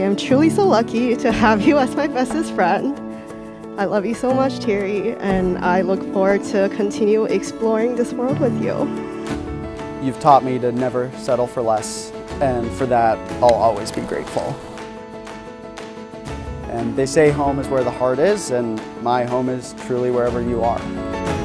am truly so lucky to have you as my bestest friend. I love you so much, Terry, and I look forward to continue exploring this world with you. You've taught me to never settle for less, and for that, I'll always be grateful. And they say home is where the heart is, and my home is truly wherever you are.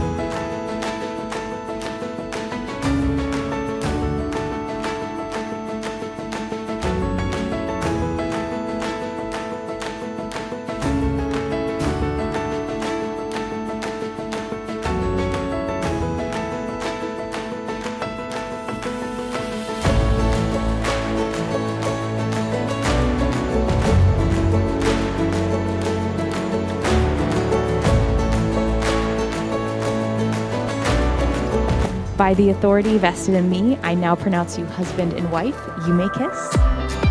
By the authority vested in me, I now pronounce you husband and wife. You may kiss.